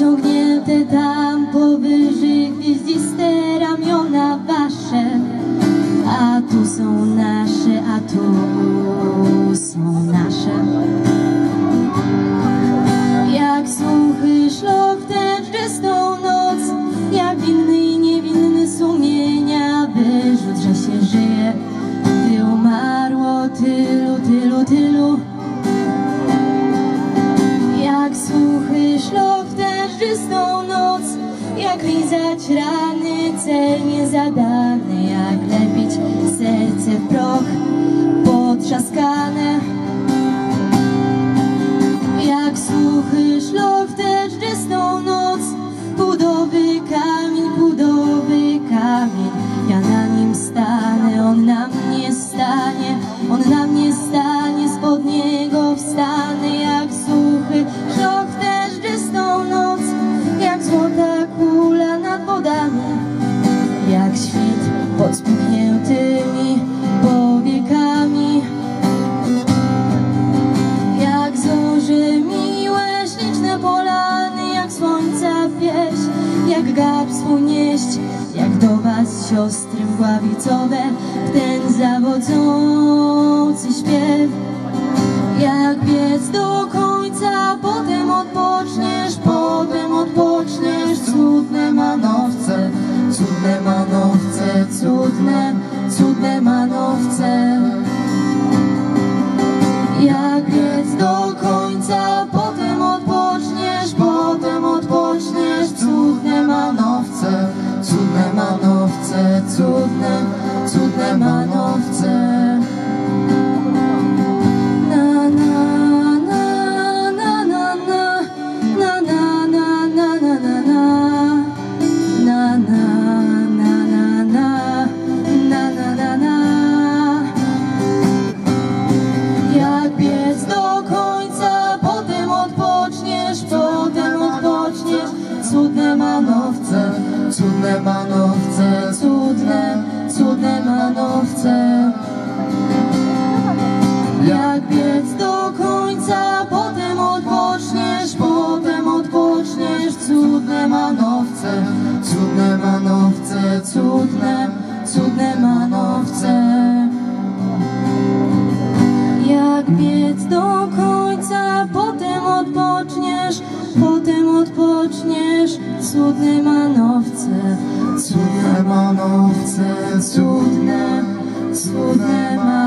Jak wyciągnięte tam powyżej gwieździste ramiona wasze. A tu są nasze, a tu są nasze. Jak suchy szlok w tę czystą noc Jak winny i niewinny sumienia Wyrzut, że się żyje Gdy umarło tylu, tylu, tylu Jak lizać rany celnie zadane Jak lepić serce w proch potrzaskane. Jak suchy szlok w tę czystą noc Budowy kamień, budowy kamień. Ja na nim stanę, on na mnie stanie On na jak do was siostry mgławicowe, w ten zawodzący cudna, cudna mano cudne, manowce. Jak biec do końca, potem odpoczniesz, potem odpoczniesz, cudne manowce, cudne manowce, cudne, cudne manowce.